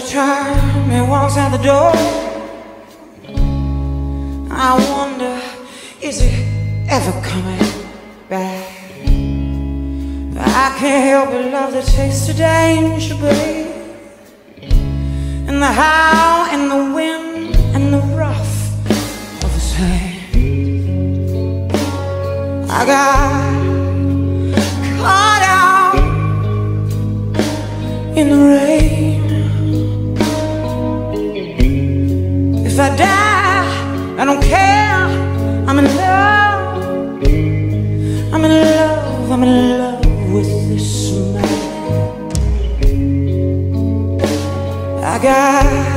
time he walks out the door, I wonder, is he ever coming back? I can't help but love the taste of danger, babe. And the howl and the wind and the rough of the sand. I got caught out in the rain. If I die, I don't care. I'm in love. I'm in love. I'm in love with this man. I got